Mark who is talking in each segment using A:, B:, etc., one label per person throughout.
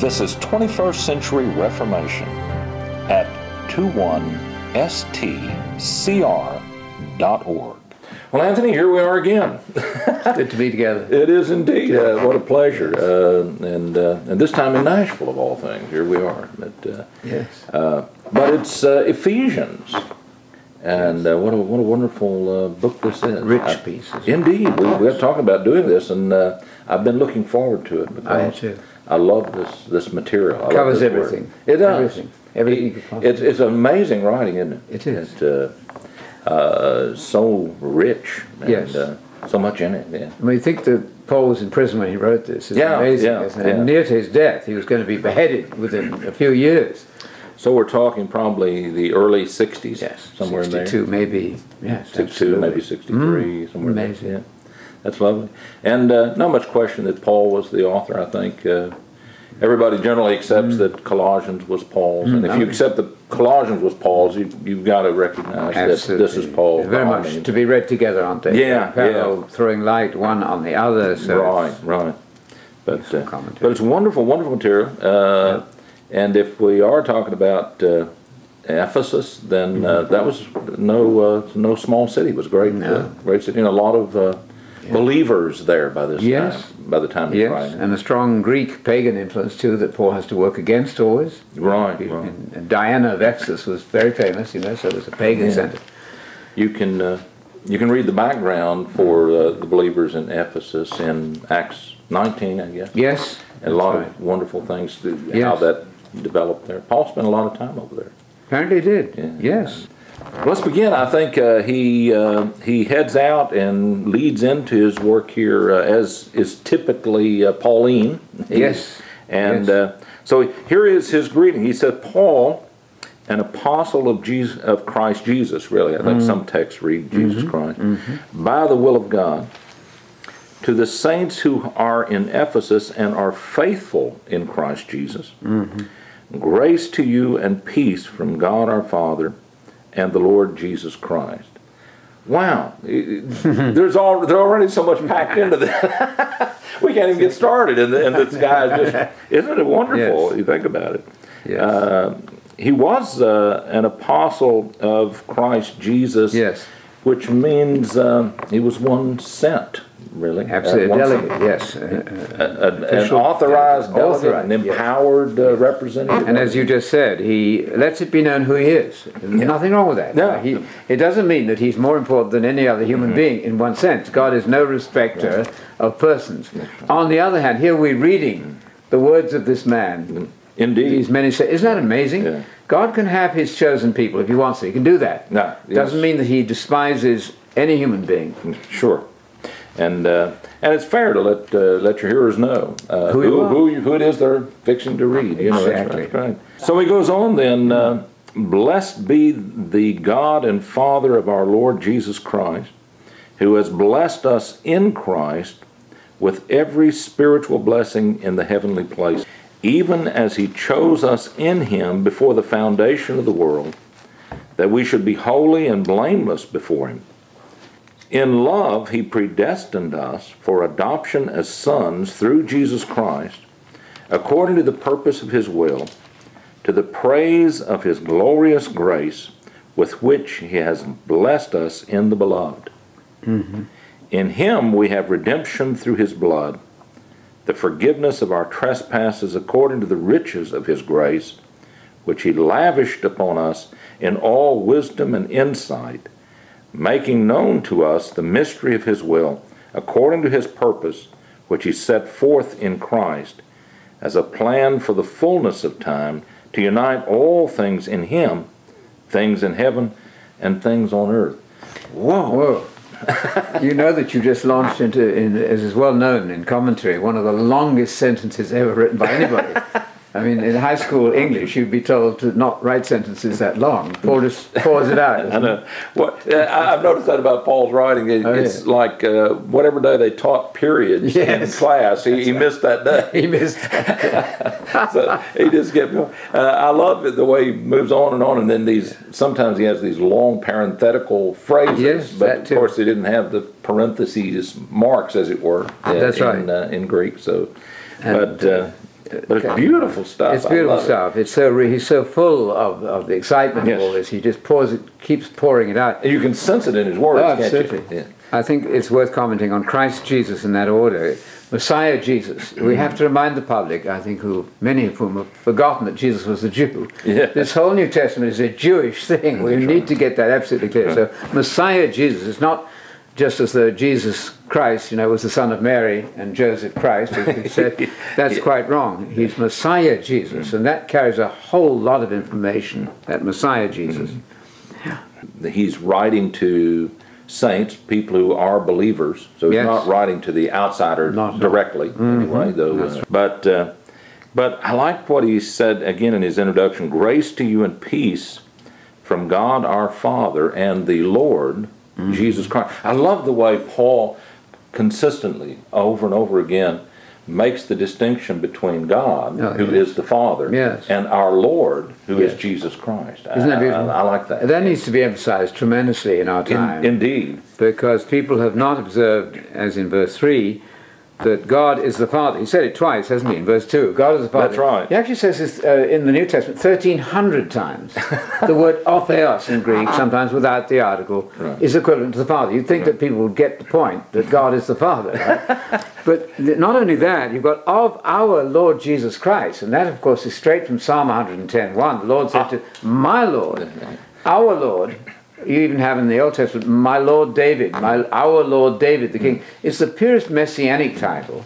A: This is 21st Century Reformation at 21stcr.org. Well, Anthony, here we are again.
B: Good to be together.
A: It is indeed. Uh, what a pleasure. Uh, and uh, and this time in Nashville, of all things, here we are. But, uh,
B: Yes.
A: uh, but it's uh, Ephesians. And uh, what, a, what a wonderful uh, book this is.
B: Rich
A: I-
B: pieces.
A: Indeed. We, we're talking about doing this, and uh, I've been looking forward to it. Because
B: I have too.
A: I love this, this material. I
B: Covers
A: this
B: everything.
A: It does.
B: Everything. Everything possibly
A: It's, it's amazing writing, isn't it?
B: It is.
A: It's uh, uh, so rich and
B: Yes.
A: uh, so much in it. Yeah.
B: I mean, you think that Paul was in prison when he wrote this. It's
A: Yeah,
B: amazing.
A: yeah,
B: isn't it?
A: yeah.
B: And near to his death, he was going to be beheaded within a few years.
A: So we're talking probably the early 60s, yes, somewhere in
B: 62,
A: there.
B: maybe. Yes,
A: 62,
B: absolutely.
A: maybe 63, somewhere there.
B: amazing.
A: Yeah. That's lovely. And uh, not much question that Paul was the author, I think. Uh, everybody generally accepts that Colossians was Paul's. And if you accept that Colossians was Paul's, you, you've got to recognize that this is Paul's.
B: Very much
A: means.
B: to be read together, aren't they?
A: Yeah,
B: Parallel, throwing light one on the other. So
A: Right, right. But, uh, but it's wonderful, wonderful material. Uh, And if we are talking about uh, Ephesus, then uh, that was no uh, no small city. It was a great,
B: Mm-hmm. No.
A: uh, great city, and a lot of believers there by this
B: Yes.
A: time. By the time he's
B: Yes,
A: writing,
B: and a strong Greek pagan influence too that Paul has to work against always.
A: right, right.
B: And, and Diana of Ephesus was very famous, you know, so it was a pagan
A: Yeah.
B: center.
A: You can uh, you can read the background for uh, the believers in Ephesus in Acts 19, I guess.
B: Yes,
A: And a lot
B: right.
A: of wonderful things to how that developed there. Paul spent a lot of time over there.
B: Apparently it did.
A: Yeah.
B: Yes.
A: Let's begin. I think uh, he uh, he heads out and leads into his work here uh, as is typically uh, Pauline.
B: Yes.
A: And
B: Yes.
A: Uh, so here is his greeting. He said, "Paul, an apostle of Jesus of Christ Jesus." Really, I think some texts read Jesus Christ by the will of God. To the saints who are in Ephesus and are faithful in Christ Jesus, grace to you and peace from God our Father and the Lord Jesus Christ. Wow, there's all there's already so much packed into that. we can't even get started, and, and this guy just isn't it wonderful?
B: Yes.
A: You think about it.
B: Yes.
A: Uh, he was uh, an apostle of Christ Jesus,
B: Yes.
A: which means um, he was one sent, really.
B: Absolutely.
A: Uh,
B: A delegate, yes. Uh, uh,
A: An, authorized delegate,
B: Authorized,
A: an
B: yes.
A: empowered uh, representative.
B: And as you just said, he lets it be known who he is. There's Nothing wrong with that.
A: No.
B: He, it doesn't mean that he's more important than any other human being in one sense. God is no respecter of persons. On the other hand, here we're reading the words of this man.
A: Indeed.
B: These many say, isn't that amazing?
A: Yeah.
B: God can have his chosen people if he wants to. He can do that.
A: No,
B: It
A: Doesn't
B: mean that he despises any human being.
A: Sure, and uh, and it's fair to let uh, let your hearers know uh,
B: Who
A: who, who, who it is they're fixing to read. You know, that's-
B: Exactly.
A: that's right. So he goes on then. Uh, Blessed be the God and Father of our Lord Jesus Christ, who has blessed us in Christ with every spiritual blessing in the heavenly place, even as he chose us in him before the foundation of the world, that we should be holy and blameless before him. In love, he predestined us for adoption as sons through Jesus Christ, according to the purpose of his will, to the praise of his glorious grace with which he has blessed us in the beloved. Mm-hmm. In him we have redemption through his blood, the forgiveness of our trespasses according to the riches of his grace, which he lavished upon us in all wisdom and insight making known to us the mystery of his will, according to his purpose, which he set forth in Christ, as a plan for the fullness of time, to unite all things in him, things in heaven and things on earth. Whoa!
B: Whoa. you know that you just launched into, in, as is well known in commentary, one of the longest sentences ever written by anybody. I mean, in high school English, you'd be told to not write sentences that long. Paul just pours it out.
A: I know. What, uh, I- I've noticed that about Paul's writing. It-
B: Oh,
A: it's
B: yeah.
A: like uh, whatever day they taught periods in class, he, he missed that day.
B: he? Missed.
A: so he just kept going. Uh, I love it the way he moves on and on, and then these sometimes he has these long parenthetical phrases.
B: Yes,
A: but of course they didn't have the parentheses marks, as it were.
B: That's
A: in,
B: right.
A: uh, in Greek. So, but uh, But it's beautiful stuff.
B: It's beautiful
A: love it.
B: stuff. It's so re- he's so full of, of the excitement
A: Yes.
B: of all this. He just pours it, keeps pouring it out.
A: And you can sense it in his words,
B: Oh,
A: can't you?
B: absolutely.
A: Yeah.
B: I think it's worth commenting on Christ Jesus in that order. Messiah Jesus. We mm-hmm. have to remind the public, I think, who many of whom have forgotten that Jesus was a Jew.
A: Yeah.
B: This whole New Testament is a Jewish thing. We need to get that absolutely clear. So Messiah Jesus is not just as though Jesus Christ, you know, was the son of Mary and Joseph Christ, as we said. That's quite wrong. He's Messiah Jesus, and that carries a whole lot of information. That Messiah Jesus.
A: He's writing to saints, people who are believers. So he's
B: Yes.
A: not writing to the outsider
B: Not
A: directly, anyway. Though, uh, but uh, but I like what he said again in his introduction: "Grace to you and peace from God our Father and the Lord Mm-hmm. Jesus Christ." I love the way Paul consistently, over and over again, makes the distinction between God,
B: Oh,
A: who
B: yes.
A: is the Father,
B: Yes.
A: and our Lord, who is
B: Yes.
A: Jesus Christ.
B: Isn't that
A: I-
B: beautiful?
A: I, I like that.
B: That needs to be emphasized tremendously in our time.
A: In, indeed.
B: because people have not observed, as in verse 3, that God is the Father. He said it twice, hasn't he, in verse 2? God is the Father.
A: That's right.
B: He actually says this uh, in the New Testament 1,300 times. the word ho theos in Greek, sometimes without the article,
A: Right.
B: is equivalent to the Father. You'd think that people would get the point that God is the Father. Right? but not only that, you've got of our Lord Jesus Christ, and that, of course, is straight from Psalm 110.1. The Lord said to my Lord, our Lord, you even have in the Old Testament, my Lord David, my, our Lord David, the king. Mm. It's the purest messianic title.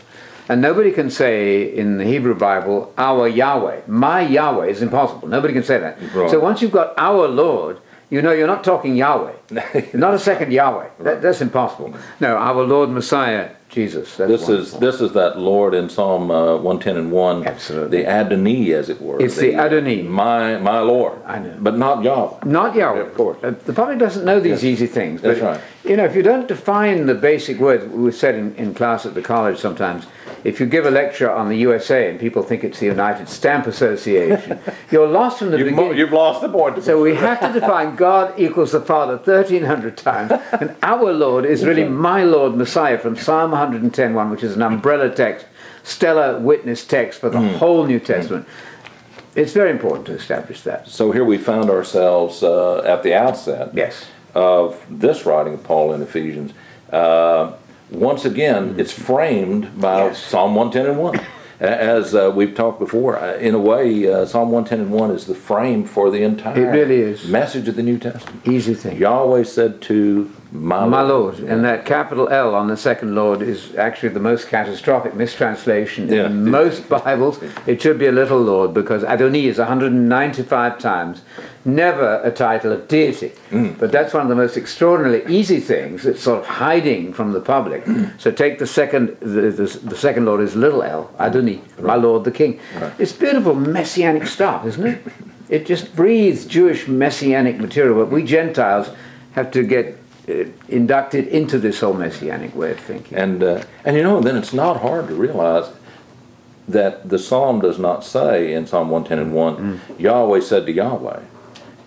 B: And nobody can say in the Hebrew Bible, our Yahweh. My Yahweh is impossible. Nobody can say that.
A: Right.
B: So once you've got our Lord, you know you're not talking Yahweh. Not a second Yahweh. That, that's impossible. No, our Lord Messiah, Jesus.
A: This is this is that Lord in Psalm uh, 110 and 1.
B: Absolutely.
A: The Adonai, as it were.
B: It's the Adonai.
A: My, my Lord.
B: I know.
A: But not Yahweh.
B: Not Yahweh.
A: Yeah, of course.
B: Uh, the public doesn't know these easy things. But,
A: That's right.
B: You know, if you don't define the basic words, we said in, in class at the college sometimes, if you give a lecture on the USA and people think it's the United Stamp Association, you're lost from the
A: You've,
B: beginning.
A: mo- you've lost the point.
B: so we have to define God equals the Father 1,300 times, and our Lord is really my Lord Messiah from Psalm 110.1, which is an umbrella text, stellar witness text for the
A: Hmm.
B: whole New Testament. It's very important to establish that.
A: so here we found ourselves uh, at the outset
B: Yes.
A: of this writing of Paul in Ephesians. Uh, once again, it's framed by
B: Yes.
A: Psalm 110 and 1. As uh, we've talked before, uh, in a way, uh, Psalm 110 and 1 is the frame for the entire
B: It really is.
A: message of the New Testament.
B: Easy thing.
A: Yahweh said to my,
B: My Lord, and that capital L on the second Lord is actually the most catastrophic mistranslation
A: Yeah.
B: in most Bibles. It should be a little Lord because Adonai is 195 times, never a title of deity.
A: Mm.
B: But that's one of the most extraordinarily easy things. It's sort of hiding from the public. so take the second, the, the, the second Lord is little L, Adonai, my Lord the King. It's beautiful messianic stuff, isn't it? It just breathes Jewish messianic material, but we Gentiles have to get inducted into this whole messianic way of thinking.
A: And uh, and you know, then it's not hard to realize that the psalm does not say in Psalm 110 and 1, Yahweh said to Yahweh.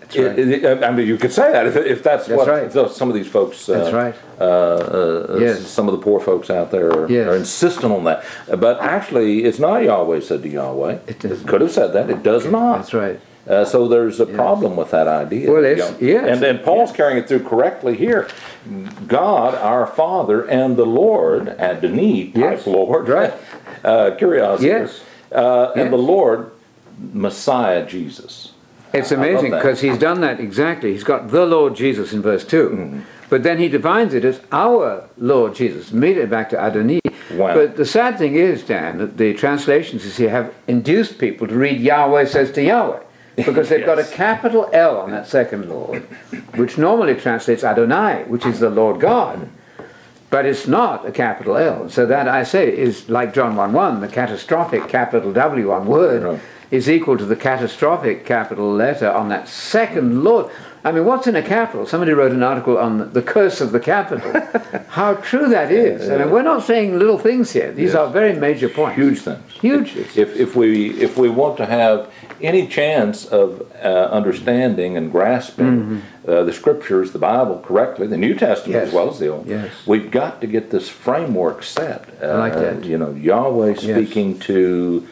B: That's right.
A: It- it- I mean, you could say that if, if that's,
B: That's
A: what
B: right.
A: so- some of these folks, uh,
B: That's right.
A: uh, uh,
B: Yes.
A: some of the poor folks out there are,
B: Yes.
A: are insistent on that. But actually, it's not Yahweh said to Yahweh.
B: It doesn't.
A: could have said that. It does not.
B: That's right.
A: Uh, so there's a problem with that idea.
B: Well, it's- yes.
A: And then Paul's carrying it through correctly here. God, our Father, and the Lord, Adonai,
B: Yes.
A: Lord,
B: Right.
A: Uh, curiosity.
B: Yes.
A: Uh, And the Lord, Messiah Jesus.
B: It's amazing because he's done that exactly. He's got the Lord Jesus in verse 2.
A: Mm-hmm.
B: But then he defines it as our Lord Jesus, immediately back to Adonai.
A: Wow.
B: But the sad thing is, Dan, that the translations you see have induced people to read Yahweh says to Yahweh. Because they've got a capital L on that second Lord, which normally translates Adonai, which is the Lord God. But it's not a capital L. So that, I say, is like John 1 1, the catastrophic capital W on word
A: Right.
B: is equal to the catastrophic capital letter on that second Lord. I mean, what's in a capital? Somebody wrote an article on the curse of the capital. How true that is. I mean, we're not saying little things here. These are very major points.
A: Huge things.
B: Huge.
A: If, if, we, if we want to have any chance of uh, understanding and grasping uh, the scriptures, the Bible correctly, the New Testament.
B: Yes.
A: as well as the Old,
B: Yes.
A: we've got to get this framework set. Uh,
B: like that.
A: You know, Yahweh
B: Yes.
A: speaking to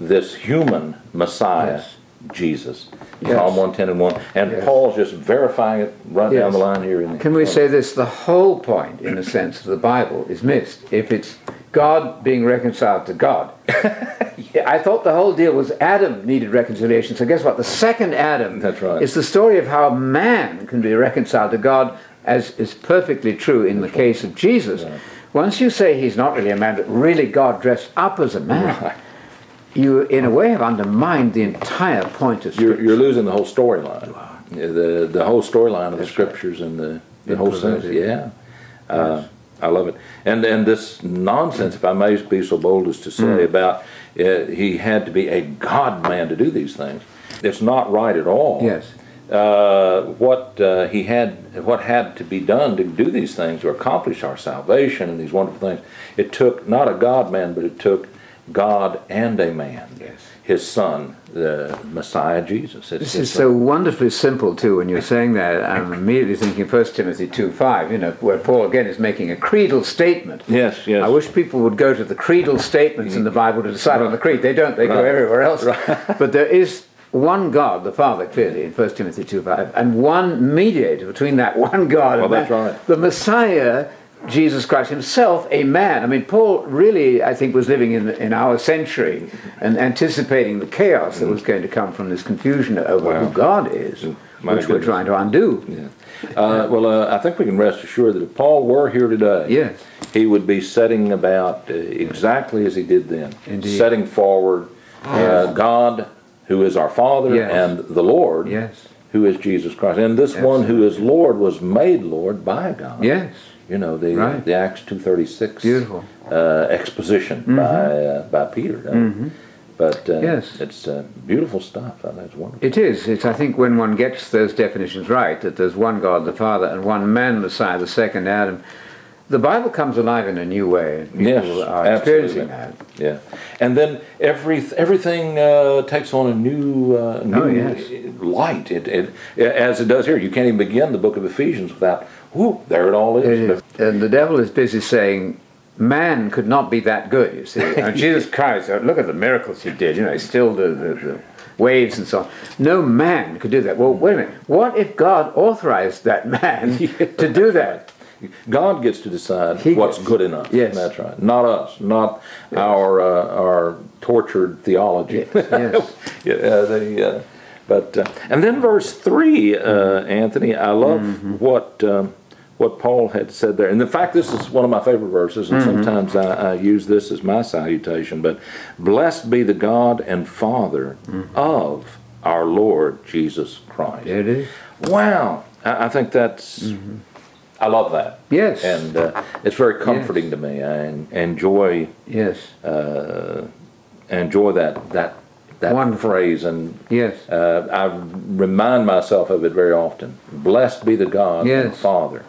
A: this human Messiah,
B: Yes.
A: Jesus.
B: Yes.
A: Psalm 110 and 1. And
B: Yes.
A: Paul's just verifying it right down the line here. In
B: Can we say this? The whole point, in a sense, of the Bible is missed. If it's God being reconciled to God. I thought the whole deal was Adam needed reconciliation. So guess what? The second Adam
A: That's right.
B: is the story of how man can be reconciled to God, as is perfectly true in the case of Jesus. Once you say he's not really a man, but really God dressed up as a man,
A: Right.
B: You, in a way, have undermined the entire point of
A: You're, you're losing the whole storyline. Yeah, The, the whole storyline of the scriptures and the, the whole sense. Yeah. Uh, I love it. And and this nonsense, if I may be so bold as to say,
B: Mm.
A: about uh, he had to be a God man to do these things, it's not right at all.
B: Yes.
A: Uh, what uh, he had, what had to be done to do these things, to accomplish our salvation and these wonderful things, it took not a God man, but it took God and a man.
B: Yes.
A: His son, the Messiah Jesus. It's
B: This is so wonderfully simple too. When you're saying that, I'm immediately thinking 1 Timothy two five. You know, where Paul again is making a creedal statement.
A: Yes, yes.
B: I wish people would go to the creedal statements in the mm-hmm. Bible to decide on the creed. They don't. They go everywhere else. But there is one God, the Father, clearly in 1 Timothy two five, and one mediator between that one God
A: Well,
B: and
A: that's
B: man,
A: right.
B: the Messiah. Jesus Christ himself, a man. I mean, Paul really, I think, was living in, in our century and anticipating the chaos that was going to come from this confusion over
A: Wow.
B: who God is,
A: My
B: which we're trying to undo.
A: Yeah. Uh, well, uh, I think we can rest assured that if Paul were here today,
B: Yes.
A: he would be setting about uh, exactly as he did then,
B: Indeed.
A: setting forward uh, God, who is our Father,
B: Yes.
A: and the Lord,
B: Yes.
A: who is Jesus Christ. And this one who is Lord was made Lord by God.
B: Yes.
A: You know the
B: Right.
A: the Acts two thirty six
B: Beautiful.
A: uh, exposition by uh, by Peter. uh, But uh,
B: Yes.
A: it's uh, beautiful stuff. I think it's wonderful.
B: It is. It's, I think when one gets those definitions right, that there's one God, the Father, and one man, Messiah, the second Adam, the Bible comes alive in a new way. and People
A: Yes,
B: are
A: absolutely.
B: that.
A: Yeah, and then every everything uh, takes on a new uh, new
B: Oh, yes.
A: light. It, it as it does here. You can't even begin the book of Ephesians without whoop. There it all is.
B: It is. And the devil is busy saying, man could not be that good, you see. And Jesus Christ, uh, look at the miracles he did, you know, he stilled the, the, the waves and so on. No man could do that. Well, wait a minute. What if God authorized that man to do that?
A: God gets to decide
B: He
A: what's
B: gets-
A: good enough.
B: Yes.
A: that's right. Not us. Not our uh, our tortured theology.
B: Yes, yes.
A: yeah, uh, the, uh, but uh, and then verse three, uh, Anthony. I love
B: Mm-hmm.
A: what um, what Paul had said there. And in fact, this is one of my favorite verses, and
B: Mm-hmm.
A: sometimes I, I use this as my salutation. But blessed be the God and Father
B: Mm-hmm.
A: of our Lord Jesus Christ.
B: There it is.
A: Wow, I, I think that's. I love that.
B: Yes.
A: And uh, it's very comforting to me. I enjoy
B: Yes.
A: uh, enjoy that that that
B: Wonderful.
A: phrase, and
B: Yes.
A: uh, I remind myself of it very often. Blessed be the God and
B: Yes.
A: Father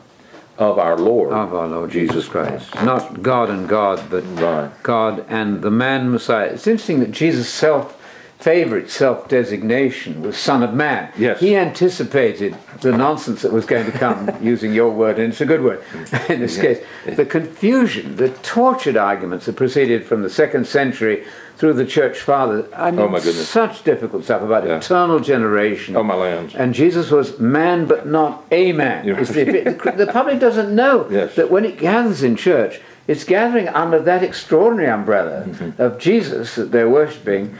A: of our Lord
B: Of our Lord Jesus Christ. Not God and God, but
A: Right.
B: God and the man Messiah. It's interesting that Jesus' self favorite self designation was Son of Man.
A: Yes.
B: He anticipated the nonsense that was going to come, using your word, and it's a good word in this case. The confusion, the tortured arguments that proceeded from the second century through the church fathers. I mean,
A: Oh, my goodness.
B: such difficult stuff about
A: Yeah.
B: eternal generation.
A: Oh, my lambs.
B: And Jesus was man, but not a man.
A: You're
B: the, public doesn't know
A: Yes.
B: that when it gathers in church, it's gathering under that extraordinary umbrella
A: Mm-hmm.
B: of Jesus that they're worshipping,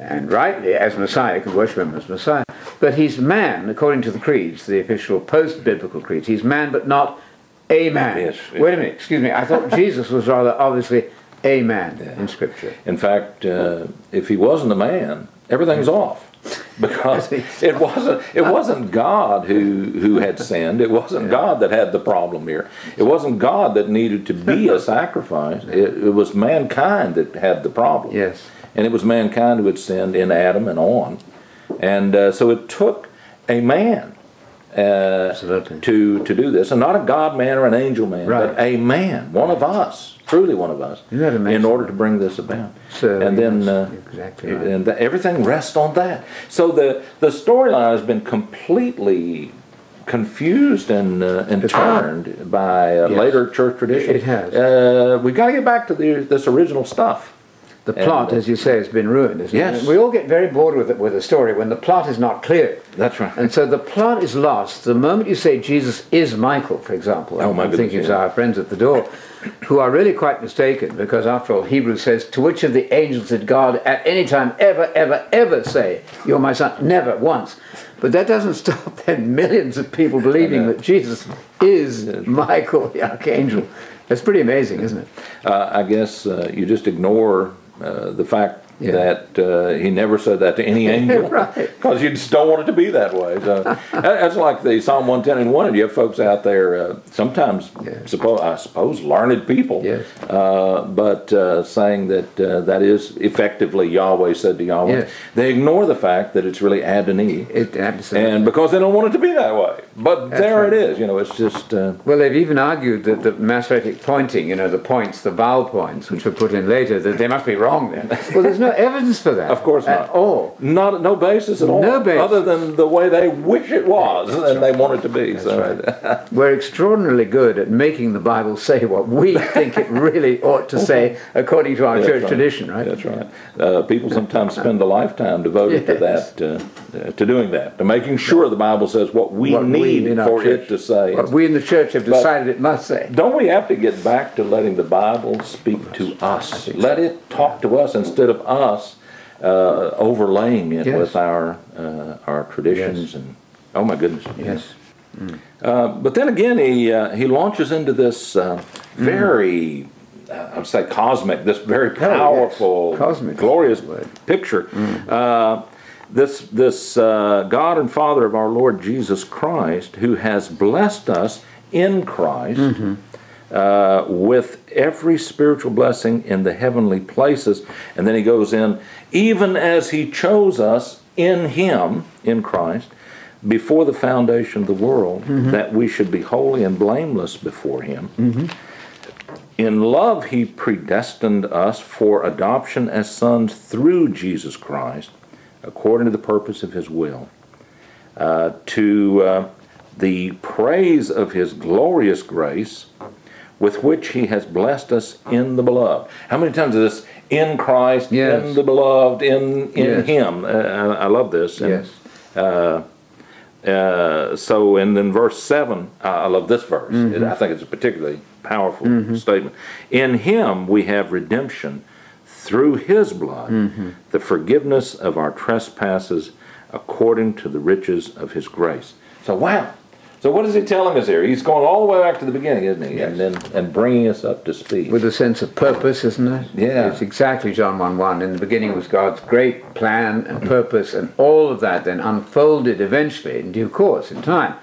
B: and rightly as Messiah, can worship him as Messiah. But he's man, according to the creeds, the official post biblical creeds. He's man, but not a man.
A: Yes, yes.
B: Wait a minute, excuse me. I thought Jesus was rather obviously a man in Scripture.
A: In fact, uh, if he wasn't a man, everything's off. Because it wasn't it wasn't God who who had sinned. It wasn't God that had the problem here. It wasn't God that needed to be a sacrifice. It, it was mankind that had the problem.
B: Yes.
A: And it was mankind who had sinned in Adam and on. And uh, so it took a man uh, to to do this, and not a God man or an angel man,
B: Right.
A: but a man, one of us, truly one of us,
B: Isn't that amazing?
A: in order to bring this about.
B: So,
A: and then uh,
B: exactly right.
A: and th- everything rests on that. So the the storyline has been completely confused and uh, and
B: It's
A: turned by uh,
B: Yes.
A: later church tradition.
B: It has.
A: Uh, we got to get back to the, this original stuff.
B: The plot, as you say, has been ruined. Isn't
A: Yes.
B: it? We all get very bored with it with a story when the plot is not clear.
A: That's right.
B: And so the plot is lost. The moment you say Jesus is Michael, for example,
A: Oh, my
B: I'm thinking
A: goodness,
B: of
A: yeah.
B: our friends at the door, who are really quite mistaken because, after all, Hebrews says, To which of the angels did God at any time ever, ever, ever say, You're my son? Never, once. But that doesn't stop then millions of people believing that Jesus is Michael, the archangel. That's pretty amazing, isn't it?
A: Uh, I guess uh, you just ignore Uh, the fact
B: Yeah.
A: that uh, he never said that to any angel,
B: Right.
A: Because you just don't want it to be that way. So that's like the Psalm one ten and one. You have folks out there uh, sometimes,
B: Yeah.
A: suppose I suppose, learned people,
B: Yes.
A: uh, but uh, saying that uh, that is effectively Yahweh said to Yahweh.
B: Yes.
A: They ignore the fact that it's really Adonai,
B: It absolutely.
A: and because they don't want it to be that way. But there
B: right.
A: it is. You know, it's just. Uh,
B: Well, they've even argued that the Masoretic pointing, you know, the points, the vowel points, which were put in later, that they must be wrong then. Well, there's no evidence for that.
A: Of course
B: At
A: not.
B: all.
A: Not no basis at all.
B: No basis.
A: other than the way they wish it was and they want it to be. That's so
B: We're extraordinarily good at making the Bible say what we think it really ought to say according to our
A: That's
B: church
A: right.
B: tradition, right?
A: That's right. Uh, people sometimes spend a lifetime devoted to that, uh, uh, to doing that, to making sure the Bible says what we
B: What
A: need
B: in our
A: for
B: church-
A: it to say.
B: What we in the church have
A: But-
B: decided it must say.
A: Don't we have to get back to letting the Bible speak to us? Let it talk to us instead of us uh, overlaying it
B: Yes.
A: with our uh, our traditions and oh my goodness.
B: Yes.
A: Uh, but then again, he uh, he launches into this uh, very, uh, I would say, cosmic, this very powerful,
B: Cosmic.
A: glorious picture. Uh, this this uh, God and Father of our Lord Jesus Christ, who has blessed us in Christ. Uh, with every spiritual blessing in the heavenly places. And then he goes in, even as he chose us in him, in Christ, before the foundation of the world, that we should be holy and blameless before him. In love, he predestined us for adoption as sons through Jesus Christ, according to the purpose of his will, uh, to uh, the praise of his glorious grace, with which he has blessed us in the beloved. How many times is this in Christ,
B: Yes.
A: in the beloved, in in
B: Yes.
A: him? Uh, I, I love this. And,
B: Yes.
A: uh, so, and then verse 7, uh, I love this verse.
B: Mm-hmm.
A: I think it's a particularly powerful statement. In him we have redemption through his blood,
B: Mm-hmm.
A: the forgiveness of our trespasses according to the riches of his grace. So, wow. So, what is he telling us here? He's going all the way back to the beginning, isn't he? And then and bringing us up to speed.
B: With a sense of purpose, isn't it?
A: Yeah.
B: It's exactly John 1 1. In the beginning was God's great plan and purpose, and all of that then unfolded eventually, in due course, in time,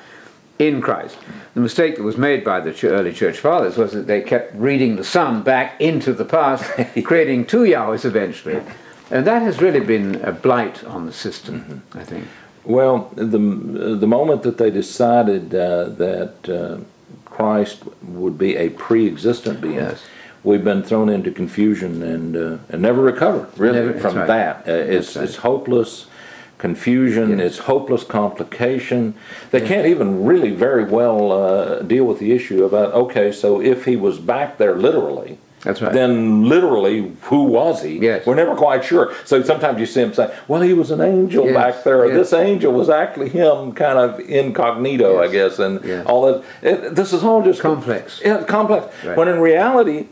B: in Christ. The mistake that was made by the early church fathers was that they kept reading the Son back into the past, creating two Yahwehs eventually. And that has really been a blight on the system, mm-hmm. I think.
A: Well, the the moment that they decided uh, that uh, Christ would be a pre-existent being,
B: Yes.
A: we've been thrown into confusion and uh, and never recovered really
B: Never-
A: from
B: right.
A: that. Uh, it's
B: right.
A: it's hopeless confusion.
B: Yes.
A: It's hopeless complication. They can't even really very well uh, deal with the issue about okay, so if he was back there literally.
B: That's right.
A: Then literally, who was he?
B: Yes.
A: We're never quite sure. So sometimes you see him say, "Well, he was an angel
B: Yes,
A: back there.
B: yes.
A: This angel was actually him, kind of incognito, I guess." And
B: yes.
A: all that. It, this is all just
B: Complex.
A: Yeah, complex.
B: Right.
A: When in reality,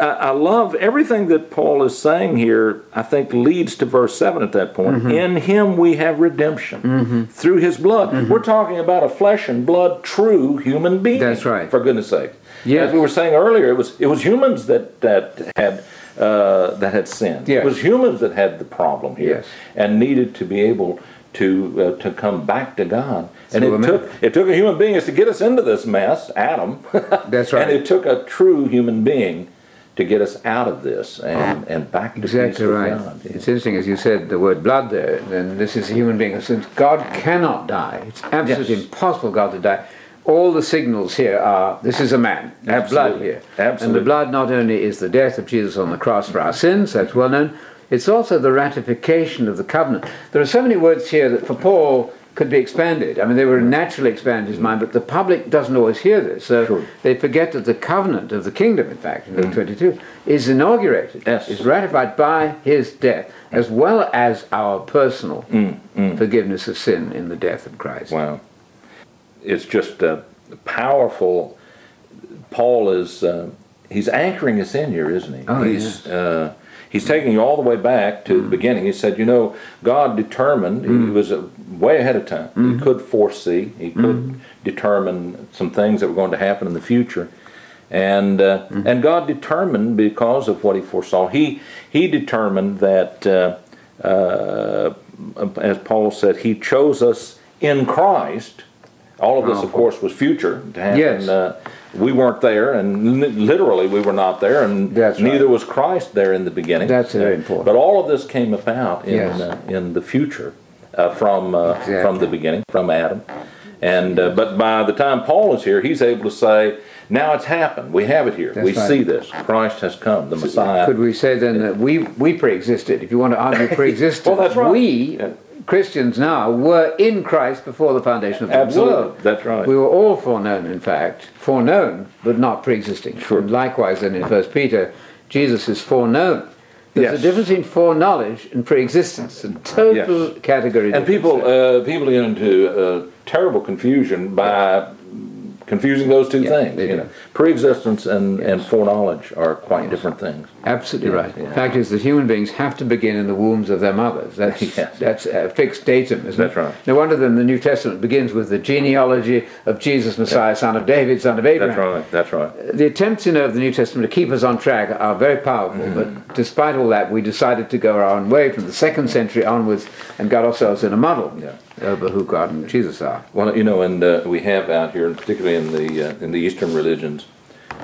A: I I love everything that Paul is saying here. I think leads to verse seven at that point.
B: Mm-hmm.
A: In Him we have redemption through His blood.
B: Mm-hmm.
A: We're talking about a flesh and blood, true human being.
B: That's right.
A: For goodness' sake.
B: Yes.
A: As we were saying earlier, it was it was humans that that had. Uh, that had sinned.
B: Yes.
A: It was humans that had the problem here
B: Yes.
A: and needed to be able to uh, to come back to God. And
B: So,
A: it
B: I mean-
A: took it took a human being to get us into this mess, Adam.
B: That's right.
A: And it took a true human being to get us out of this and, and back to
B: Exactly right.
A: God.
B: It's interesting, as you said, the word blood there, then this is a human being. Since God cannot die, it's absolutely
A: Yes.
B: impossible God to die. All the signals here are this is a man. There's blood
A: Absolutely.
B: here.
A: Absolutely.
B: And the blood not only is the death of Jesus on the cross for our sins, that's well known, it's also the ratification of the covenant. There are so many words here that for Paul, could be expanded. I mean, they were naturally expanded in his mind, but the public doesn't always hear this. So
A: Sure.
B: they forget that the covenant of the kingdom, in fact, in Luke mm. 22, is inaugurated,
A: Yes.
B: is ratified by his death, as well as our personal mm, mm. forgiveness of sin in the death of Christ.
A: Wow. It's just uh, powerful. Paul is, uh, he's anchoring us in here, isn't he?
B: Oh,
A: he's, uh, he's taking you all the way back to the beginning. He said, you know, God determined, he was uh, way ahead of time. He could foresee, he could determine some things that were going to happen in the future. And, uh, and God determined because of what he foresaw. He, he determined that, uh, uh, as Paul said, he chose us in Christ. All of this, of course, was future to happen.
B: Yes.
A: Uh, we weren't there, and li- literally we were not there, and
B: That's right.
A: neither was Christ there in the beginning.
B: That's very important.
A: But all of this came about in
B: Yes.
A: uh, in the future uh, from uh,
B: Exactly.
A: from the beginning, from Adam. And uh, but by the time Paul is here, he's able to say, "Now it's happened. We have it here.
B: That's
A: we
B: right.
A: see this. Christ has come. The Messiah."
B: Could we say then that we, we pre-existed? If you want to argue pre-existence,
A: Well, that's right.
B: we. Christians now were in Christ before the foundation of the
A: Absolutely.
B: world.
A: That's right.
B: We were all foreknown, in fact, foreknown, but not pre-existing.
A: Sure.
B: And likewise, then in First Peter, Jesus is foreknown. There's
A: Yes.
B: a difference between foreknowledge and pre-existence, a total category.
A: and
B: difference
A: people uh, people get into uh, terrible confusion by confusing those two
B: Yeah,
A: things. you know, pre-existence and, and foreknowledge are quite different things.
B: Absolutely
A: Yeah,
B: right.
A: yeah.
B: The fact is that human beings have to begin in the wombs of their mothers. That's
A: Yes.
B: that's a fixed datum, isn't
A: That's
B: it?
A: right.
B: No wonder then the New Testament begins with the genealogy of Jesus, Messiah, son of David, son of Abraham.
A: That's right. That's right.
B: The attempts, you know, of the New Testament to keep us on track are very powerful,
A: Mm.
B: but despite all that, we decided to go our own way from the second century onwards and got ourselves in a muddle
A: Yeah.
B: Over who God and Jesus are.
A: Well, you know, and uh, we have out here, and particularly in the uh, in the Eastern religions,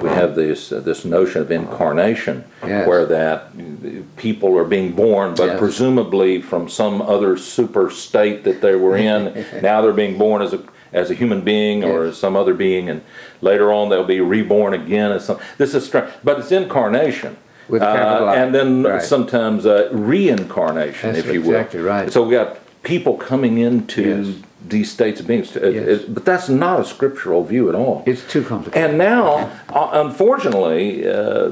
A: we have this uh, this notion of incarnation,
B: Yes.
A: where that people are being born, but
B: Yes.
A: presumably from some other super state that they were in. now they're being born as a as a human being or
B: Yes.
A: some other being, and later on they'll be reborn again as some. This is strange, but it's incarnation.
B: With
A: Uh, and then
B: Right.
A: sometimes uh, reincarnation,
B: That's
A: if you will.
B: exactly right.
A: So we got people coming into
B: Yes.
A: these states of being,
B: Yes.
A: it- but that's not a scriptural view at all.
B: It's too complicated.
A: And now, uh, unfortunately, uh,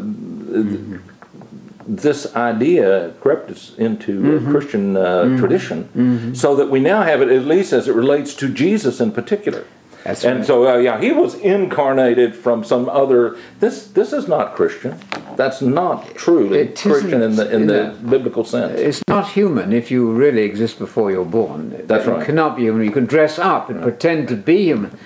A: this idea crept us into
B: Mm-hmm.
A: Christian uh, tradition, so that we now have it at least as it relates to Jesus in particular.
B: That's
A: and
B: right.
A: so, uh, yeah, he was incarnated from some other. This this is not Christian. That's not truly
B: It
A: Christian in the in the biblical sense.
B: It's not human if you really exist before you're born.
A: That's
B: you
A: right.
B: cannot be human. You can dress up and pretend to be human.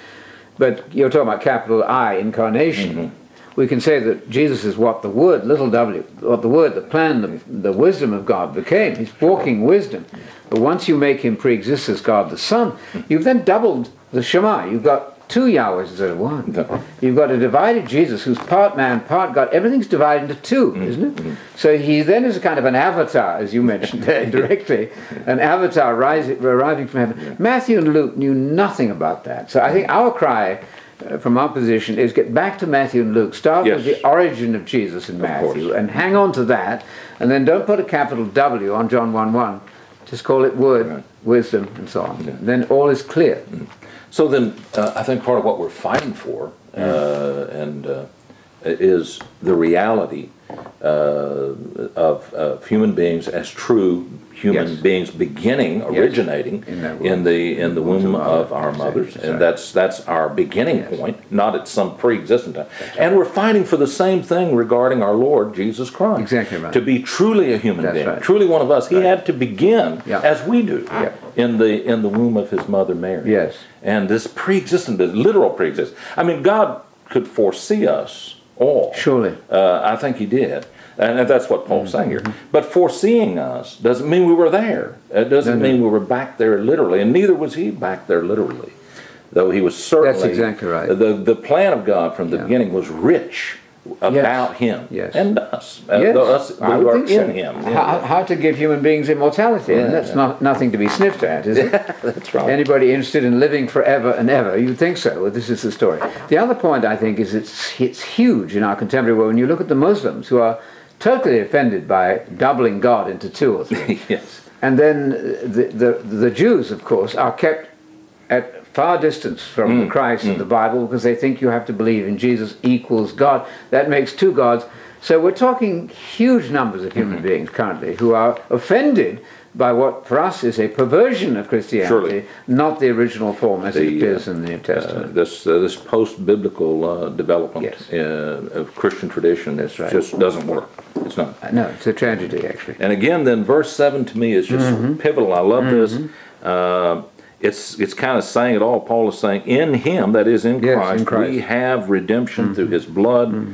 B: But you're talking about capital I, incarnation.
A: Mm-hmm.
B: We can say that Jesus is what the Word, little w, what the Word, the plan, the, the wisdom of God became. He's walking wisdom. But once you make him pre exist as God the Son, you've then doubled the Shema. You've got two Yahwehs instead of one. You've got a divided Jesus who's part man, part God. Everything's divided into 2 is isn't it? So he then is a kind of an avatar, as you mentioned there directly, an avatar rising, arriving from heaven. Matthew and Luke knew nothing about that. So I think our cry uh, from our position is get back to Matthew and Luke. Start with the origin of Jesus in Matthew and hang on to that, and then don't put a capital W on John 1 1. Just call it word,
A: Right.
B: wisdom, and so on. Then all is clear.
A: So then, uh, I think part of what we're fighting for, uh, and uh, is the reality uh, of, of human beings as true human
B: Yes.
A: beings, beginning, originating
B: In
A: in the in the womb of our mothers,
B: that's
A: and that's that's our beginning point, not at some pre-existent time. And we're fighting for the same thing regarding our Lord Jesus Christ.
B: Exactly right.
A: To be truly a human
B: That's
A: being,
B: right.
A: truly one of us, he had to begin
B: Yeah.
A: as we do
B: Yeah.
A: In the in the womb of his mother Mary.
B: Yes.
A: And this pre-existent, this literal pre-existent. I mean, God could foresee us all.
B: Surely.
A: Uh, I think He did. And that's what Paul's saying
B: Mm-hmm.
A: here. But foreseeing us doesn't mean we were there. It doesn't
B: No, no.
A: mean we were back there literally, and neither was he back there literally. Though he was certainly.
B: That's exactly right.
A: The, the plan of God from the
B: Yeah.
A: beginning was rich about him
B: Yes.
A: and us. Uh,
B: Yes,
A: us
B: I
A: who are
B: think so.
A: in him.
B: How, how to give human beings immortality, and that's not nothing to be sniffed at, is it?
A: That's right.
B: Anybody interested in living forever and ever, you'd think so. Well, this is the story. The other point, I think, is it's, it's huge in our contemporary world. When you look at the Muslims, who are totally offended by doubling God into two or three.
A: yes.
B: And then the, the, the Jews, of course, are kept far distance from the Christ of the Bible because they think you have to believe in Jesus equals God. That makes two gods. So we're talking huge numbers of human beings currently who are offended by what for us is a perversion of Christianity,
A: Surely.
B: not the original form as it appears
A: uh,
B: in the New
A: Uh,
B: Testament.
A: this uh, this post biblical uh, development
B: Yes.
A: uh, of Christian tradition
B: That's right.
A: just doesn't work. It's not.
B: Uh, no, it's a tragedy actually.
A: And again, then verse seven to me is just
B: Mm-hmm.
A: pivotal. I love this. It's it's kind of saying it all. Paul is saying, in Him, that is in
B: Yes, in
A: Christ,
B: Christ. Mm-hmm.
A: we have redemption through His blood,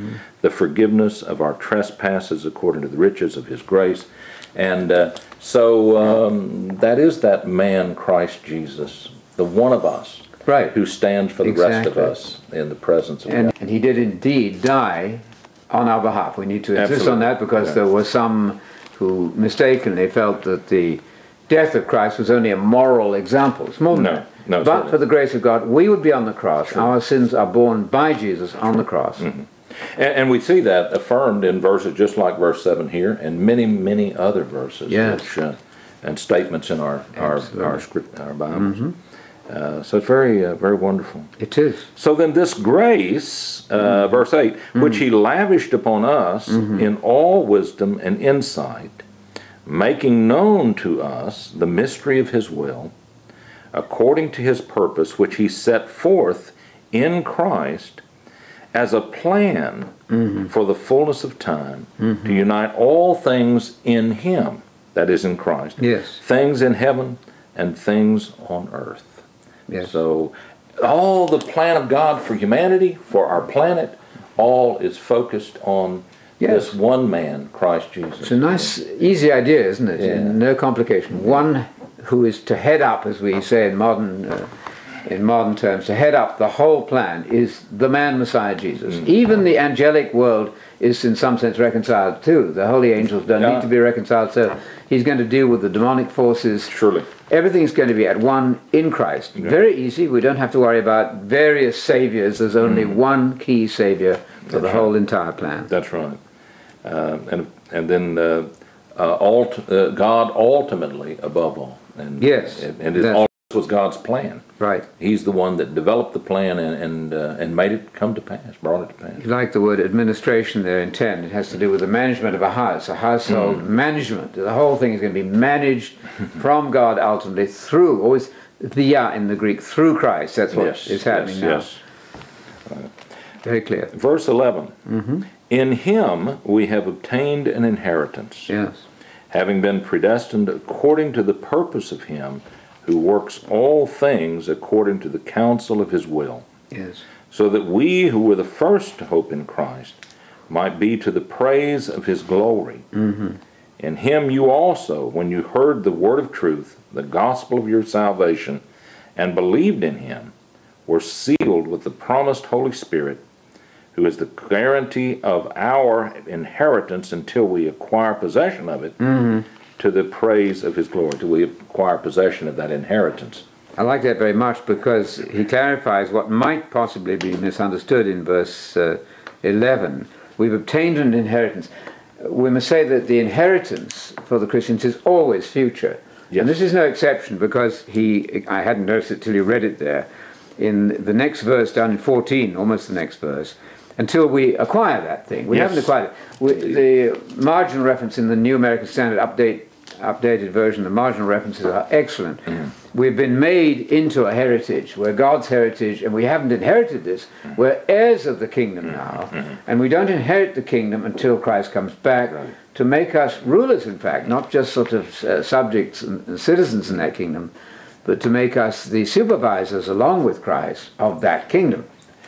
A: the forgiveness of our trespasses according to the riches of His grace, and uh, so um, that is that man, Christ Jesus, the one of us,
B: Right.
A: who stands for the rest of us in the presence of
B: And,
A: God.
B: and he did indeed die on our behalf. We need to insist
A: Absolutely.
B: on that because
A: Yeah.
B: there were some who mistakenly felt that the death of Christ was only a moral example. It's more than
A: No,
B: that.
A: no,
B: but
A: certainly.
B: for the grace of God, we would be on the cross. Our sins are borne by Jesus on the cross.
A: Mm-hmm. And, and we see that affirmed in verses just like verse 7 here and many, many other verses
B: Yes.
A: which, uh, and statements in our, our,
B: Absolutely. Mm-hmm.
A: our script, our Bibles. Uh, so it's very, uh, very wonderful.
B: It is.
A: So then, this grace, uh,
B: Mm-hmm.
A: verse 8, which he lavished upon us in all wisdom and insight, making known to us the mystery of his will, according to his purpose, which he set forth in Christ as a plan mm-hmm. for the fullness of time mm-hmm. to unite all things in him, that is, in Christ,
B: Yes.
A: things in heaven and things on earth.
B: Yes.
A: So, all the plan of God for humanity, for our planet, all is focused on
B: Yes.
A: this one man, Christ Jesus.
B: It's a nice, easy idea, isn't it?
A: Yeah.
B: No complication. One who is to head up, as we say in modern, uh, in modern terms, to head up the whole plan is the man Messiah Jesus.
A: Mm.
B: Even the angelic world is, in some sense, reconciled too. The holy angels don't
A: Yeah.
B: need to be reconciled, so he's going to deal with the demonic forces.
A: Surely.
B: Everything's going to be at one in Christ. Very easy. We don't have to worry about various saviors. There's only one key savior for the
A: Mm. That's
B: whole entire plan.
A: That's right. Uh, and and then uh, uh, uh, God ultimately above all. And,
B: Yes,
A: And, and all was God's plan.
B: Right.
A: He's the one that developed the plan and and, uh, and made it come to pass, brought it to pass.
B: You like the word administration there in 10. It has to do with the management of a house, a household
A: Mm.
B: management. The whole thing is going to be managed from God ultimately through, always via in the Greek, through Christ. That's what
A: yes,
B: happening
A: yes,
B: now.
A: yes.
B: Very clear.
A: Verse 11.
B: Mm-hmm.
A: In him we have obtained an inheritance.
B: Yes.
A: having been predestined according to the purpose of him who works all things according to the counsel of his will,
B: Yes.
A: so that we who were the first to hope in Christ might be to the praise of his glory. Mm-hmm. In him you also, when you heard the word of truth, the gospel of your salvation, and believed in him, were sealed with the promised Holy Spirit, who is the guarantee of our inheritance until we acquire possession of it to the praise of his glory, till we acquire possession of that inheritance.
B: I like that very much because he clarifies what might possibly be misunderstood in verse uh, 11. We've obtained an inheritance. We must say that the inheritance for the Christians is always future.
A: Yes.
B: And this is no exception because he, I hadn't noticed it till you read it there, in the next verse, down in 14, almost the next verse, until we acquire that thing. We
A: Yes.
B: haven't acquired it. We, the marginal reference in the New American Standard update, updated version, the marginal references are excellent. We've been made into a heritage. We're God's heritage, and we haven't inherited this. Mm-hmm. We're heirs of the kingdom mm-hmm. now, mm-hmm. and we don't inherit the kingdom until Christ comes back
A: Right.
B: to make us rulers, in fact, not just sort of uh, subjects and and citizens in that kingdom, but to make us the supervisors along with Christ of that kingdom.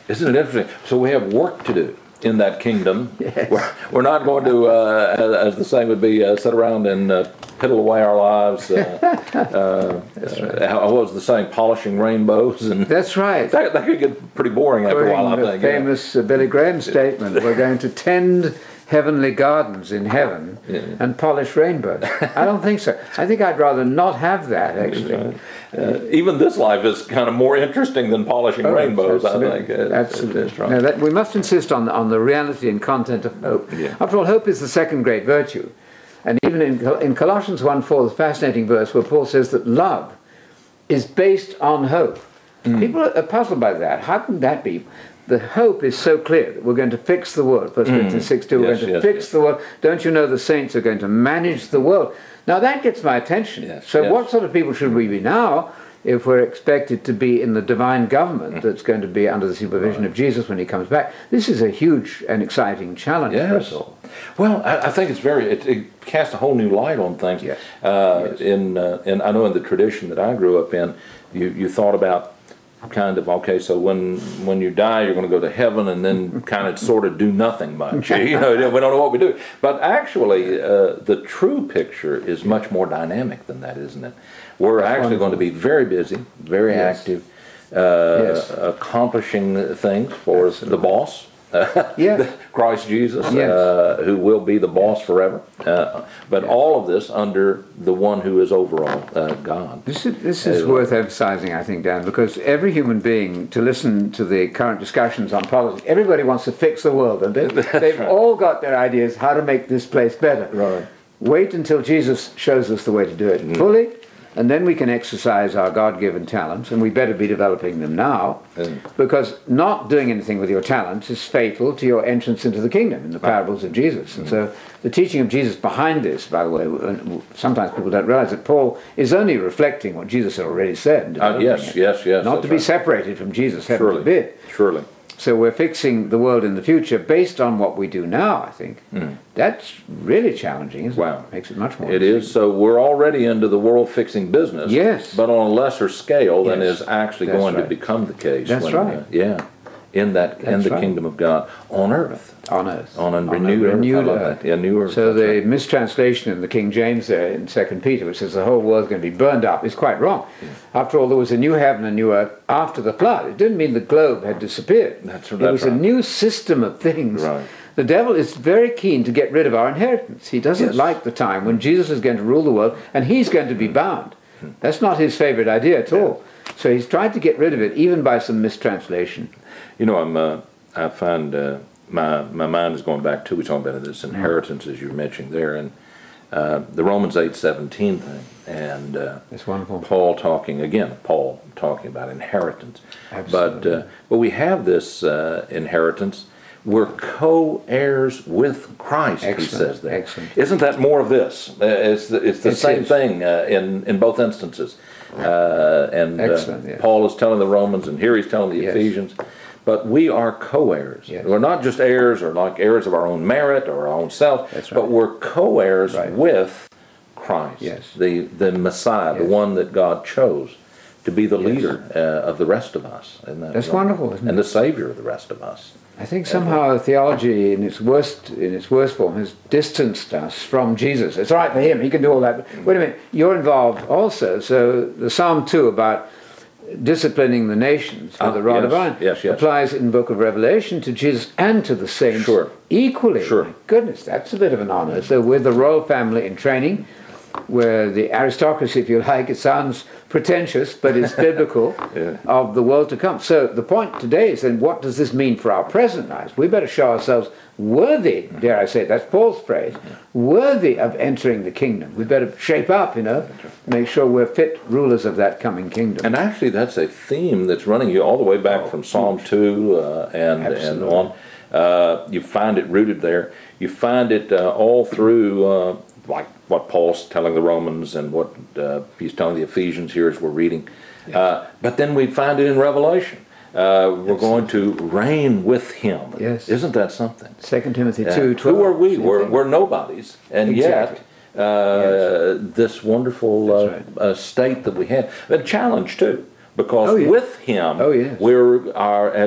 A: Isn't it interesting? So we have work to do in that kingdom. We're, we're not going to, uh, as, as the saying would be, uh, sit around and uh, piddle away our lives. Uh, uh, uh, how, what was the saying? Polishing rainbows, and
B: That's right.
A: that, that could get pretty boring after a while. I think. yeah.
B: famous uh, Billy Graham statement, we're going to tend heavenly gardens in heaven
A: Yeah.
B: and polish rainbows. I don't think so. I think I'd rather not have that, actually.
A: Uh, even this life is kind of more interesting than polishing
B: Oh,
A: rainbows. I think. It- it-
B: Absolutely.
A: right.
B: No, that, we must insist on, on the reality and content of hope.
A: Yeah.
B: After all, hope is the second great virtue. And even in, in Colossians 1 4, the fascinating verse where Paul says that love is based on hope. People are puzzled by that. How can that be? The hope is so clear that we're going to fix the world. First Corinthians 6 2, we're
A: Yes,
B: going to
A: yes,
B: fix
A: yes.
B: the world. Don't you know the saints are going to manage the world? Now that gets my attention.
A: Yes,
B: so,
A: yes.
B: what sort of people should we be now if we're expected to be in the divine government
A: Mm.
B: that's going to be under the supervision of Jesus when he comes back? This is a huge and exciting challenge for us
A: Yes.
B: all.
A: Well, I, I think it's very. It, it casts a whole new light on things.
B: Yes.
A: Uh,
B: Yes.
A: In uh, in I know in the tradition that I grew up in, you you thought about kind of okay. So when when you die, you're going to go to heaven, and then kind of sort of do nothing much. you know, we don't know what we do. But actually, uh, the true picture is much more dynamic than that, isn't it? We're actually going to be very busy, very
B: Yes.
A: active, uh,
B: Yes.
A: accomplishing things for the boss.
B: Yeah.
A: Christ Jesus,
B: Yes.
A: uh, who will be the boss forever. Uh, but all of this under the one who is overall uh, God.
B: This is, this is worth emphasizing, I think, Dan, because every human being, to listen to the current discussions on politics, everybody wants to fix the world, and they, they've
A: right.
B: all got their ideas how to make this place better.
A: Right.
B: Wait until Jesus shows us the way to do it fully, and then we can exercise our God given talents, and we better be developing them now,
A: Mm.
B: because not doing anything with your talents is fatal to your entrance into the kingdom in the parables of Jesus. And so the teaching of Jesus behind this, by the way, sometimes people don't realize that Paul is only reflecting what Jesus had already said.
A: Uh, yes,
B: it.
A: yes, yes.
B: Not to be
A: right.
B: separated from Jesus, heaven
A: Surely.
B: forbid.
A: Surely.
B: So we're fixing the world in the future based on what we do now, I think. That's really challenging, isn't.
A: Wow.
B: it? Makes it much more
A: It is. So we're already into the world fixing business.
B: Yes.
A: But on a lesser scale than is actually
B: That's
A: going
B: right.
A: to become the case.
B: That's
A: when,
B: right.
A: uh, yeah. In that, in the
B: right.
A: kingdom of God on earth.
B: on earth.
A: On a
B: a
A: renewed earth. I
B: renewed
A: love
B: earth.
A: Yeah, new earth.
B: So
A: That's
B: the
A: right.
B: mistranslation in the King James there in Second Peter, which says the whole world's going to be burned up, is quite wrong. After all, there was a new heaven and new earth after the flood. It didn't mean the globe had disappeared.
A: That's- right.
B: it
A: that's
B: was a new system of things.
A: Right.
B: The devil is very keen to get rid of our inheritance. He doesn't
A: Yes.
B: like the time when Jesus is going to rule the world and he's going to be mm. bound. Mm. That's not his favorite idea at all. So he's tried to get rid of it, even by some mistranslation.
A: You know, I'm. Uh, I find uh, my my mind is going back to we talking about this inheritance as you were mentioning there, and uh, the Romans eight seventeen thing, and uh,
B: That's wonderful.
A: Paul talking again. Paul talking about inheritance, but
B: Absolutely.
A: uh, but we have this uh, inheritance. We're co-heirs with Christ.
B: Excellent,
A: He says there.
B: excellent.
A: Isn't that more of this? Uh, it's the, it's the
B: It
A: same
B: is.
A: thing uh, in in both instances. Uh, and uh,
B: Excellent, yes.
A: Paul is telling the Romans, and here he's telling the
B: Yes.
A: Ephesians. But we are co-heirs.
B: Yes.
A: We're not just heirs or like heirs of our own merit or our own self,
B: That's
A: but we're co-heirs
B: Right.
A: with Christ,
B: Yes.
A: the the Messiah, the one that God chose to be the leader uh, of the rest of us. That
B: That's
A: right?
B: wonderful, isn't
A: and
B: it?
A: the Savior of the rest of us.
B: I think somehow theology in its worst in its worst form has distanced us from Jesus. It's all right for him; he can do all that. But wait a minute, you're involved also. So the Psalm two about disciplining the nations with
A: Ah,
B: the rod of iron
A: yes, yes.
B: applies in the Book of Revelation to Jesus and to the saints
A: Sure.
B: equally.
A: Sure.
B: My goodness, that's a bit of an honor. So we're the royal family in training. Where the aristocracy, if you like, it sounds pretentious, but it's biblical
A: Yeah.
B: of the world to come. So the point today is then what does this mean for our present lives? We better show ourselves worthy, dare I say, that's Paul's phrase, worthy of entering the kingdom. We better shape up, you know, make sure we're fit rulers of that coming kingdom.
A: And actually, that's a theme that's running you all the way back from Psalm 2 uh, and, and
B: Oh,
A: on. Uh, you find it rooted there. You find it uh, all through, uh, like what Paul's telling the Romans and what uh, he's telling the Ephesians here as we're reading. Uh, but then we find it in Revelation. Uh, we're going to reign with him.
B: Yes.
A: Isn't that something?
B: 2 Timothy
A: Yeah.
B: 2
A: Who are we? We're, we're nobodies. And
B: Exactly.
A: yet, uh, this wonderful uh,
B: That's
A: uh, state that we have. A challenge, too. Because
B: Oh, yeah.
A: with him,
B: Oh, yes.
A: we're,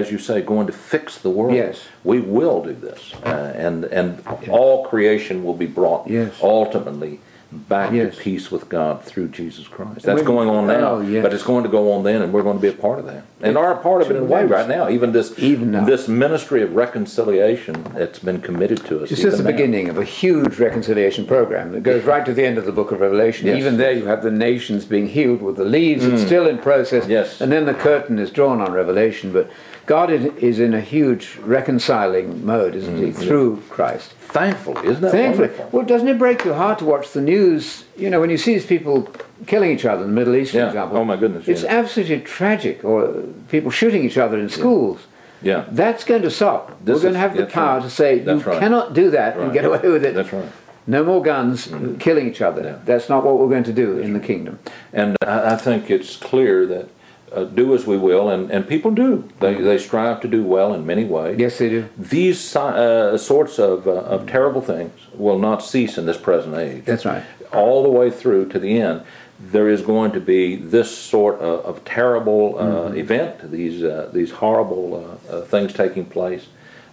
A: as you say, going to fix the world.
B: Yes.
A: We will do this. Uh, and and all creation will be brought
B: Yes.
A: ultimately back
B: Yes.
A: to peace with God through Jesus Christ. That's going on now,
B: oh, yes.
A: but it's going to go on then, and we're going to be a part of that, and are a part of it in a way right now. Even this,
B: Even now.
A: this ministry of reconciliation that's been committed to us.
B: This is the
A: now.
B: beginning of a huge reconciliation program that goes right to the end of the book of Revelation.
A: Yes.
B: Even there, you have the nations being healed with the leaves. It's mm. still in process.
A: Yes.
B: And then the curtain is drawn on Revelation. But God is is in a huge reconciling mode, isn't He, mm, through Christ.
A: Thankfully, isn't that
B: Thankfully.
A: wonderful?
B: Well, doesn't it break your heart to watch the news? Jews, you know, when you see these people killing each other in the Middle East, for
A: Yeah.
B: example,
A: Oh, my goodness,
B: it's
A: yeah.
B: absolutely tragic. Or people shooting each other in schools.
A: Yeah.
B: That's going to stop.
A: This
B: We're going to have the power
A: right.
B: to say you
A: right.
B: cannot do that and get away with it.
A: That's right.
B: No more guns mm-hmm. killing each other.
A: Yeah.
B: That's not what we're going to do in the kingdom.
A: And I think it's clear that uh, do as we will, and, and people do. They, they strive to do well in many ways.
B: Yes, they do.
A: These uh, sorts of, uh, of terrible things will not cease in this present age.
B: That's right.
A: All the way through to the end, there is going to be this sort of, of terrible uh,
B: Mm-hmm.
A: event, these, uh, these horrible things taking place.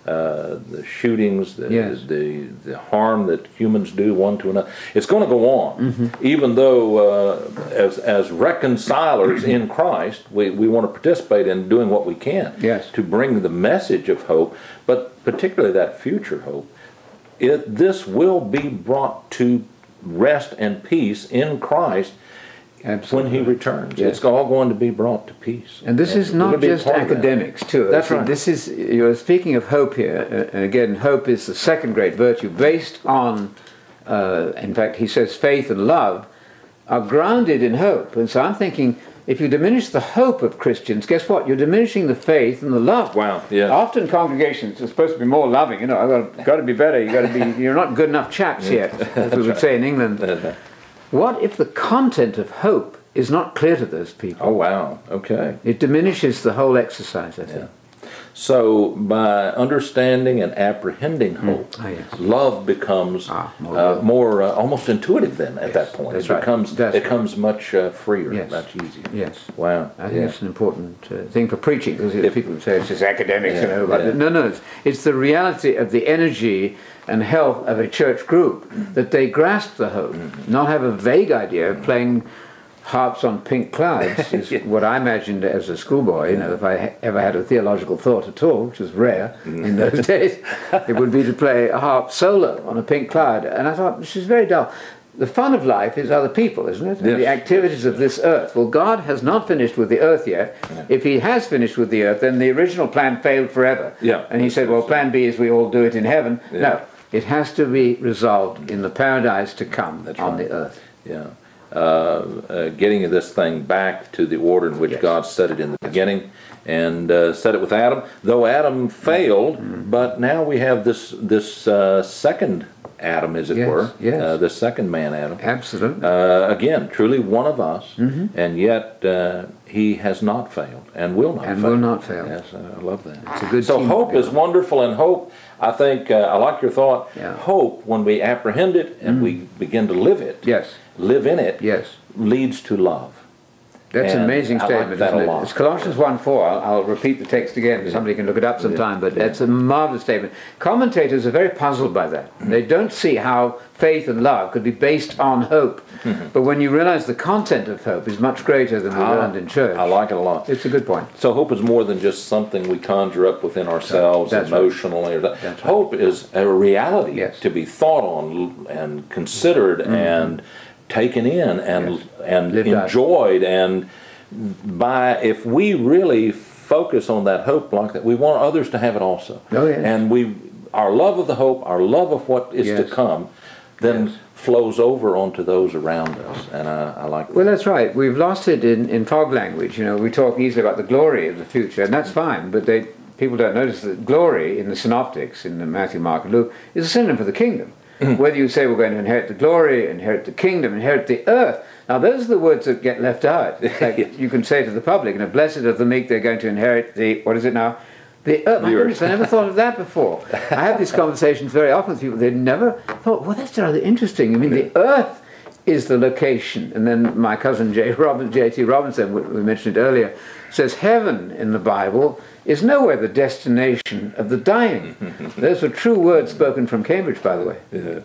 A: Uh, the shootings, the,
B: Yes.
A: the the harm that humans do one to another. It's going to go on,
B: Mm-hmm.
A: even though uh, as as reconcilers in Christ, we, we want to participate in doing what we can
B: Yes.
A: to bring the message of hope, but particularly that future hope. It, this will be brought to rest and peace in Christ
B: Absolutely.
A: when He returns.
B: Yes.
A: It's all going to be brought to peace.
B: And this is not just
A: part that.
B: academics, too.
A: That's
B: I
A: right.
B: This is you're speaking of hope here, uh, and again, hope is the second great virtue, based on, uh, in fact, he says faith and love are grounded in hope. And so I'm thinking, if you diminish the hope of Christians, guess what? You're diminishing the faith and the love.
A: Wow, yeah.
B: Often congregations are supposed to be more loving. You know, I've got, got to be better. You got to be. You're not good enough chaps yet, as we would say in England. What if the content of hope is not clear to those people?
A: Oh wow. Okay.
B: It diminishes the whole exercise, I think.
A: Yeah. So by understanding and apprehending hope,
B: Ah, yes.
A: love becomes
B: Ah, more
A: uh, more uh, almost intuitive. Then at that point, it
B: right.
A: becomes
B: That's
A: it becomes much uh, freer,
B: Yes.
A: much easier.
B: Yes.
A: Wow.
B: I think
A: yeah.
B: it's an important uh, thing for preaching because
A: If-
B: people say it's just academics, you
A: Yeah,
B: know. But
A: yeah.
B: no, no, it's, it's the reality of the energy and health of a church group that they grasp the hope,
A: Mm-hmm.
B: not have a vague idea of playing harps on pink clouds is what I imagined as a schoolboy. You know, if I ever had a theological thought at all, which was rare
A: Mm.
B: in those days, it would be to play a harp solo on a pink cloud. And I thought this is very dull. The fun of life is other people, isn't it?
A: Yes.
B: The activities of this earth. Well, God has not finished with the earth yet. If He has finished with the earth, then the original plan failed forever.
A: Yeah.
B: And He said, well, plan B is we all do it in heaven.
A: Yeah.
B: No, it has to be resolved in the paradise to come
A: That's
B: on
A: right.
B: the earth.
A: Yeah. Uh, uh, getting this thing back to the order in which
B: Yes.
A: God set it in the beginning and uh, set it with Adam. Though Adam failed,
B: Mm-hmm.
A: but now we have this this uh, second Adam, as it
B: Yes,
A: were,
B: yes.
A: uh, the second man Adam.
B: Absolutely.
A: Uh, again, truly one of us,
B: Mm-hmm.
A: and yet uh, he has not failed and will not fail.
B: And
A: fail.
B: will not fail.
A: Yes, I love that.
B: It's a good
A: so hope is wonderful, and hope. I think uh, I like your thought.
B: Yeah. Mm.
A: Hope, when we apprehend it and we begin to live it,
B: yes,
A: live in it,
B: yes.
A: leads to love.
B: That's an
A: And
B: amazing
A: I like
B: statement,
A: that
B: isn't
A: a
B: it? It's Colossians 1 4. I'll, I'll repeat the text again. Somebody can look it up sometime, but that's a marvelous statement. Commentators are very puzzled by that. They don't see how faith and love could be based on hope. but when you realize the content of hope is much greater than we
A: Ah,
B: learned in church,
A: I like it a lot.
B: it's a good point.
A: So hope is more than just something we conjure up within ourselves
B: That's right.
A: emotionally. Or that.
B: That's right.
A: Hope is a reality
B: Yes. Mm-hmm.
A: to be thought on and considered and taken in and
B: Yes.
A: and
B: Lived
A: enjoyed. And by if we really focus on that hope like that, we want others to have it also.
B: Oh, yes.
A: And we our love of the hope, our love of what is to come, then
B: Yes.
A: flows over onto those around us. And I, I like that.
B: Well, that's right. We've lost it in, in fog language. You know, we talk easily about the glory of the future, and that's fine, but they people don't notice that glory in the synoptics, in the Matthew, Mark, and Luke, is a synonym for the kingdom. Mm. Whether you say we're going to inherit the glory, inherit the kingdom, inherit the earth, now those are the words that get left out. Like you can say to the public, you know, blessed are the meek, they're going to inherit the, what is it now? The earth. My goodness, I never thought of that before. I have these conversations very often with people. They never thought, well, that's rather interesting. I mean, the earth is the location. And then my cousin J. Robin, J.T. Robinson, we, we mentioned it earlier, says heaven in the Bible is nowhere the destination of the dying. Those were true words spoken from Cambridge, by the way.
A: Yeah.